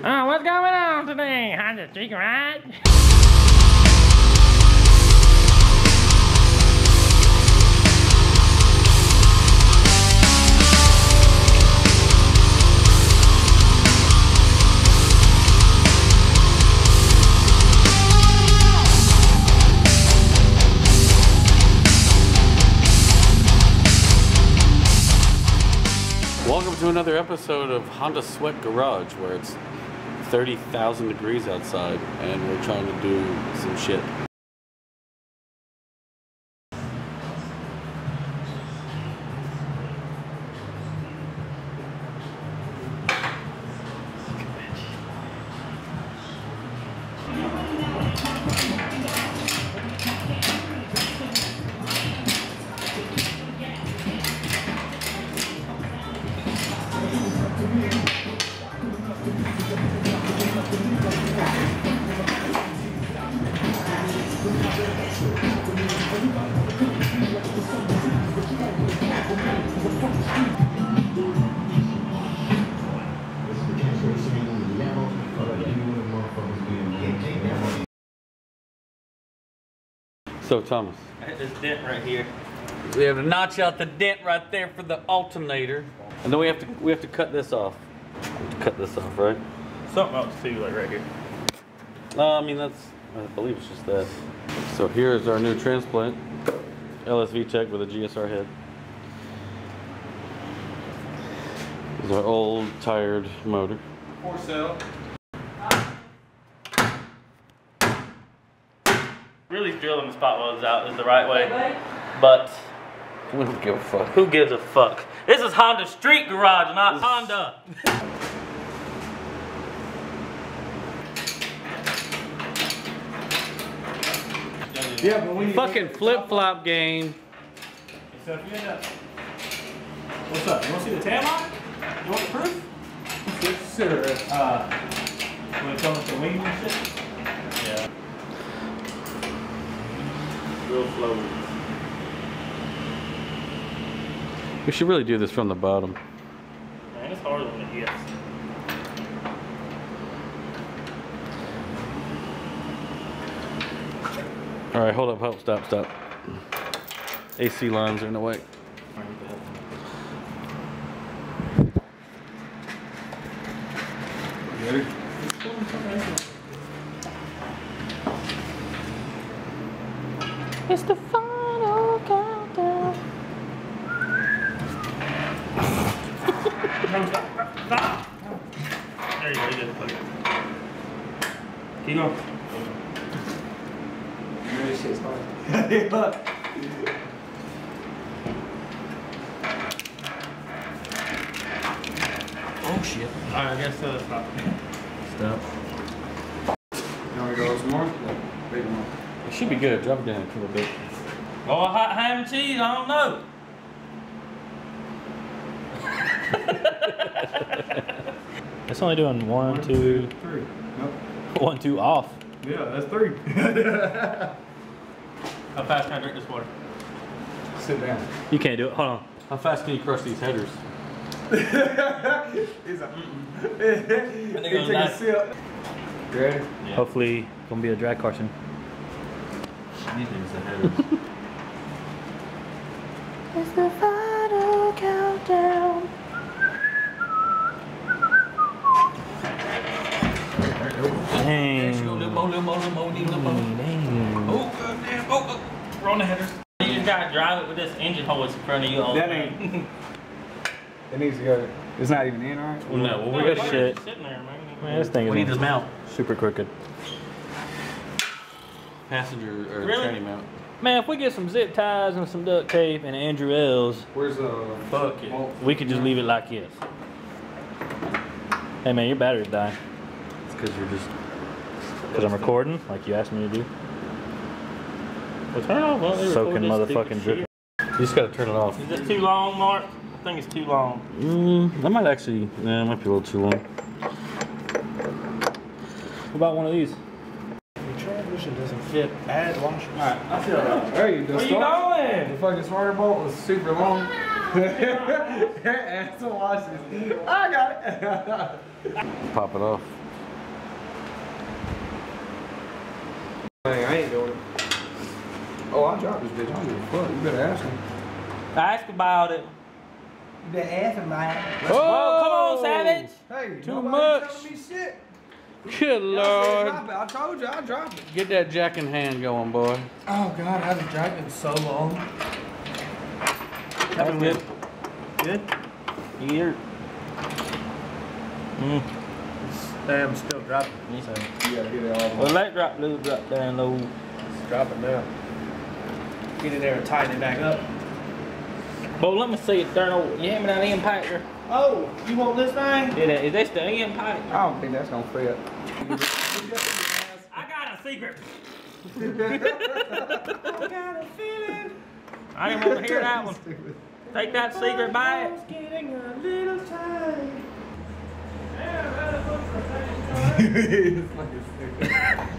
Oh, what's going on today? Honda Street Garage? Welcome to another episode of Honda Sweat Garage, where it's 30,000 degrees outside and we're trying to do some shit. So, Thomas, I hit this dent right here. we have to notch out the dent right there for the alternator, and then we have to we have to cut this off. To cut this off, right? Something else too, like right here. No, I mean that's I believe it's just that. So here is our new transplant, LS/VTEC with a GSR head. This is our old tired motor. For sale. Really drilling the spot welds out is the right way. But We don't give a fuck. who gives a fuck? This is Honda Street Garage, not Honda. Yeah, but when you Fucking flip flop game. So if you end up, what's up? You want to see the tan line? You want the proof? Sir, Uh, when it comes to wings and shit. Real slow. We should really do this from the bottom. Man, it's harder than it gets. All right, hold up, hold, stop, stop. AC lines are in the way. Ready? It's the final countdown. there you go, you did it. Keep going. This shit's hard. Oh shit. Alright, I guess uh, stop. Stop. You want to go some more? Yeah, big one. It should be good. Drop it down a little bit. Oh, hot ham and cheese, I don't know. It's only doing one, two, three. Nope. one, two off. Yeah, that's three. How fast can I drink this water? Sit down. You can't do it. Hold on. How fast can you crush these headers? He's like, mm-mm. he goes took a nice. sip. You ready? Yeah. Hopefully, gonna be a drag car soon. Anything's the headers. It's the final countdown. Dang. Oh, goddamn. Oh, oh. We're on the headers. You just gotta drive it with this engine hose in front of you all That ain't. It needs to go. It's not even in, right? Well, no, well, we No, got shit. Sitting there, man. Man, this thing is We need this mount. super crooked. Passenger or Really? tranny mount. Man, if we get some zip ties and some duct tape and Andrew L's, Where's uh? Fuck it. we could just leave it like this. Hey man, your battery's dying. It's because you're just. Cause I'm recording, like you asked me to do. Well, turn off. Well, Soaking record this motherfucking drip. You just gotta turn it off. Is it too long, Mark? I think it's too long. Mm, that might actually. Yeah, it might be a little too long. What about one of these? solution doesn't fit. All right, I feel that. There you go. Where start, you going? The fucking starter bolt was super long. Some. I got it. Pop it off. I ain't doing it. Oh, I dropped this bitch. I don't give a fuck. You better ask him. Ask about it. You better ask him about it. Oh, come on, Savage. Hey, too much telling me shit. Good Y'all lord. drop it. I told you, I dropped it. Get that jack in hand going, boy. Oh god, I haven't drank in so long. That's good. Good? You hear? Mm. Damn, still dropping. Yes, sir. You gotta get it all. Well, let drop low, drop down low. Just drop it now. Get in there and tighten it back up. But let me see it turn over. You hand me that impactor? Oh, you want this thing? Yeah, that- is this the impactor? I don't think that's gonna fit. I got a secret. I got a feeling. I didn't want to hear that one. Take that secret back. It's getting a little tight.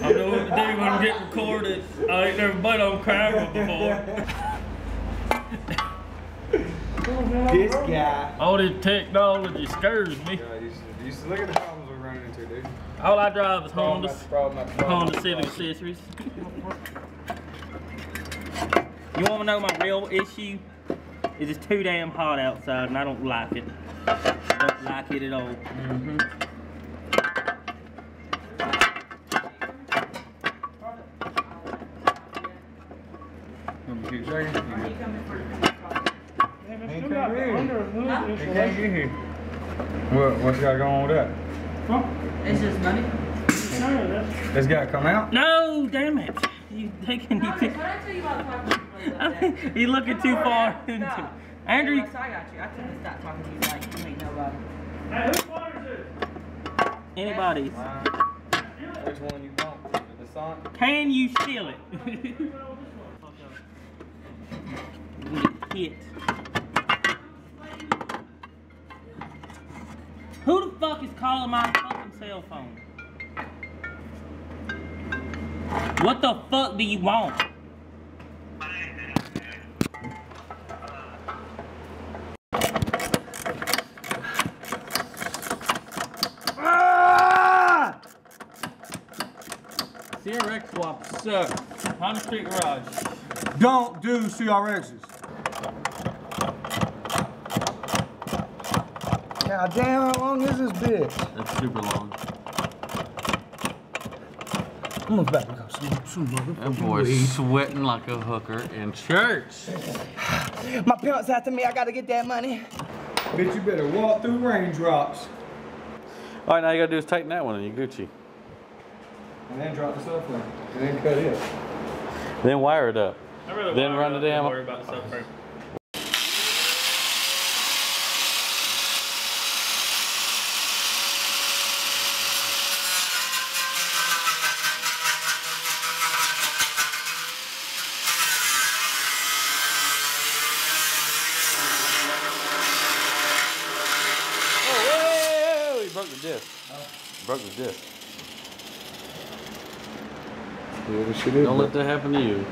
I know what to do when I'm getting recorded. I ain't never been on camera before. This guy. All this technology scares me. Yeah, you should, you should look at the problems we're running into, dude. All I drive is Hondas. Problem after problem. Honda Civic accessories. You want to know my real issue? Is it's too damn hot outside and I don't like it. I don't like it at all. Mm-hmm. Let me keep checking. Damn, Ain't still got coming in. the under hood They can't insulation. get here. What, what's got going on with that? Huh? It's just money. It's got guy come out? No, damn it. You taking Okay, you, so I tell you about the talking I think you looking too far into it. Stop. Andrew, Yes, I got you. I told you to stop talking to you like you ain't nobody. Hey, whose water is this? anybody's. Which one you want? The Sonic? Can you steal it? Hit. Who the fuck is calling my fucking cell phone? What the fuck do you want? Ah! CRX swap sucks. Honda Street Garage. Don't do CRXs. God damn, how long is this bitch? That's super long. I'm about to go some, some That motherfucking boy's weed. sweating like a hooker in church. My parents after me. I gotta get that money. Bitch, you better walk through raindrops. All right, now you gotta do is tighten that one and you Gucci. And then drop the stuff in. And then cut it. Then wire it up. I'd Then run the damn- Worry about the subframe. Broke the disc. Yeah, this shit is. Don't let that happen to you.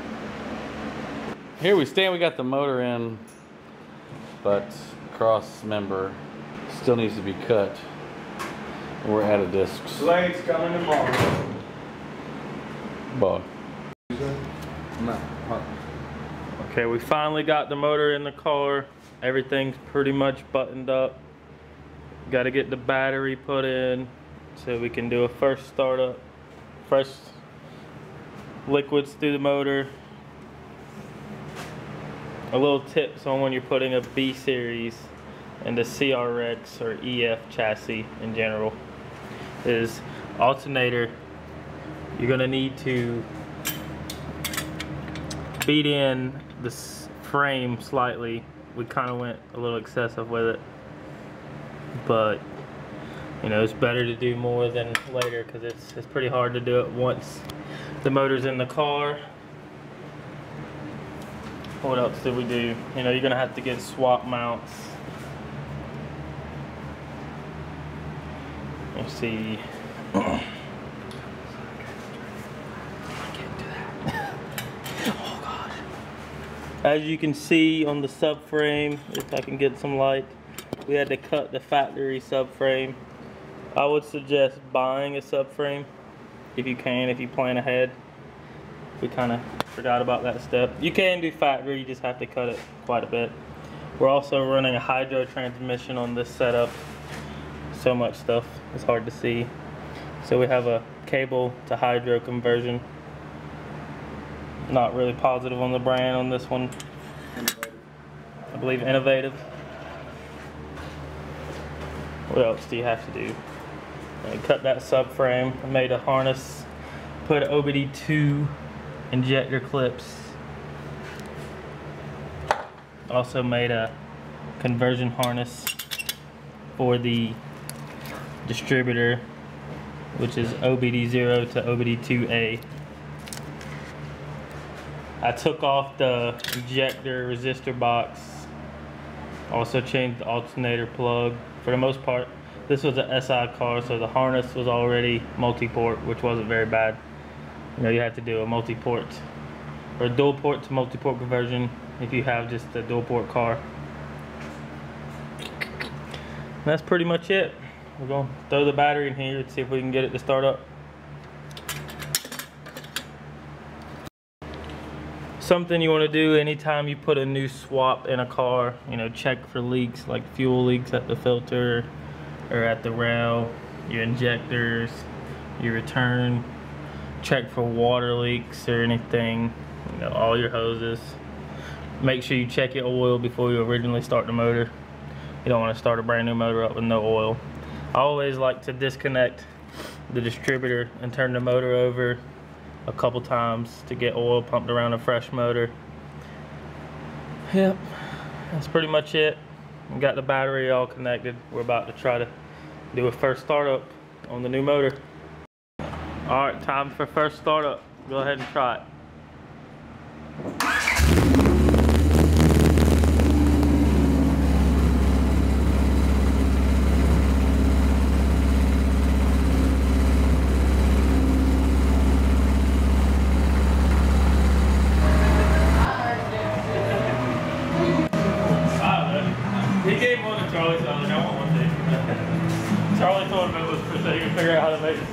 Here we stand, we got the motor in, but cross member still needs to be cut. We're out of discs. Blades coming tomorrow. Bog. No. Okay, we finally got the motor in the car. Everything's pretty much buttoned up. Got to get the battery put in so we can do a first startup. Fresh liquids through the motor. A little tips on when you're putting a B series and the CRX or EF chassis in general is alternator. You're gonna need to beat in the frame slightly. We kind of went a little excessive with it, but you know it's better to do more than later because it's it's pretty hard to do it once the motor's in the car. What else did we do? You know you're gonna have to get swap mounts. Let's see. As you can see on the subframe, if I can get some light, we had to cut the factory subframe. I would suggest buying a subframe if you can, if you plan ahead. We kind of forgot about that step. You can do factory, you just have to cut it quite a bit. We're also running a hydro transmission on this setup. So much stuff, it's hard to see. So we have a cable to hydro conversion. Not really positive on the brand on this one. I believe innovative. What else do you have to do? I cut that subframe, I made a harness, put OBD2 injector clips. Also made a conversion harness for the distributor, which is OBD0 to OBD2A. I took off the injector resistor box. Also changed the alternator plug. For the most part, this was a SI car, so the harness was already multi-port, which wasn't very bad. You know, you have to do a multi-port or dual port to multi-port conversion if you have just a dual port car. And that's pretty much it. We're gonna throw the battery in here and see if we can get it to start up. Something you want to do anytime you put a new swap in a car, you know, check for leaks like fuel leaks at the filter or at the rail, your injectors, your return, check for water leaks or anything, you know, all your hoses. Make sure you check your oil before you originally start the motor. You don't want to start a brand new motor up with no oil. I always like to disconnect the distributor and turn the motor over a couple times to get oil pumped around a fresh motor. Yep, that's pretty much it. Got the battery all connected. We're about to try to do a first startup on the new motor. All right, time for first startup. Go ahead and try it.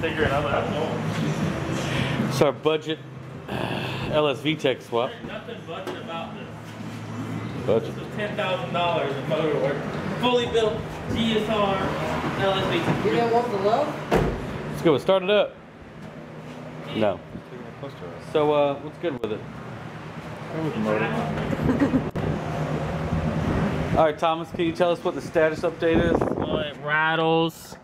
Out how to make the sticker, and I was like, I. It's our budget LS/VTEC swap. There's nothing budget about this. Budget. This is ten thousand dollars in motor work. Fully built GSR LSV. You didn't want the love? Let's go. Start it up. No. So, uh, what's good with it? All right, Thomas, can you tell us what the status update is? Well, it rattles,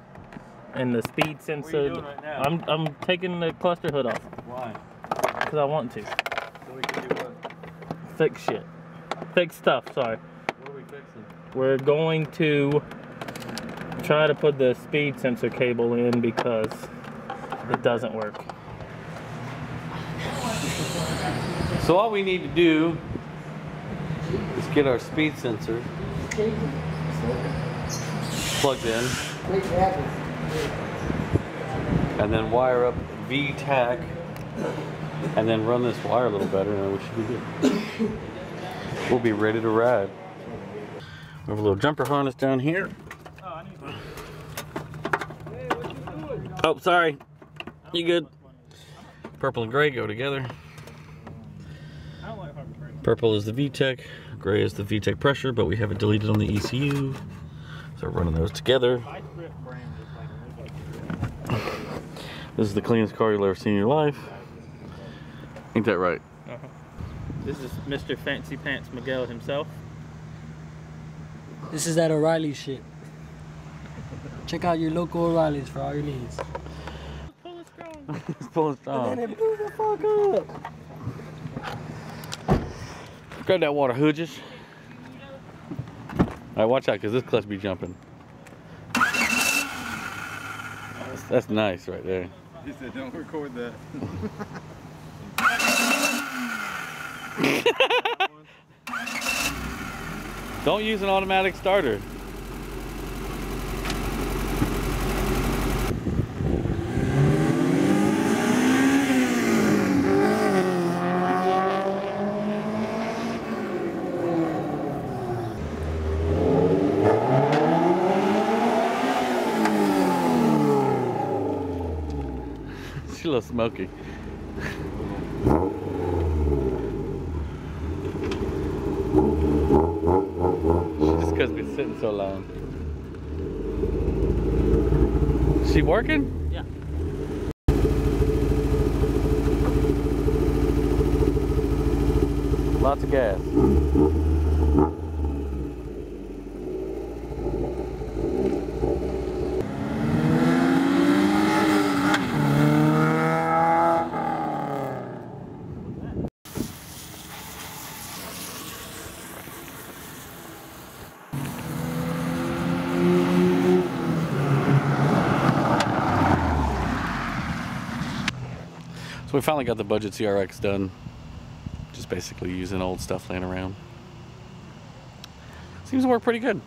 and the speed sensor. are you doing right? I'm I'm taking the cluster hood off Why? because I want to So we can do what? fix shit, fix stuff. Sorry. What are we fixing? We're going to try to put the speed sensor cable in because it doesn't work. So all we need to do is get our speed sensor plugged in and then wire up VTEC and then run this wire a little better and we should be good. We'll be ready to ride. We have a little jumper harness down here. Oh, sorry. You good? Purple and gray go together. Purple is the VTEC, gray is the VTEC pressure, but we have it deleted on the ECU. So we're running those together. This is the cleanest car you'll ever see in your life. Ain't that right? Uh-huh. This is Mr. Fancy Pants Miguel himself. This is that O'Reilly shit. Check out your local O'Reilly's for all your needs. It's pulling strong. it blew the fuck up. Grab that water, hoodges. Alright, watch out, because this clutch be jumping. That's, that's nice right there. He said, don't record that. Don't use an automatic starter. still smoking. Just because been sitting so long. Is she working? Yeah. Lots of gas. So we finally got the budget CRX done. Just basically using old stuff laying around. Seems to work pretty good.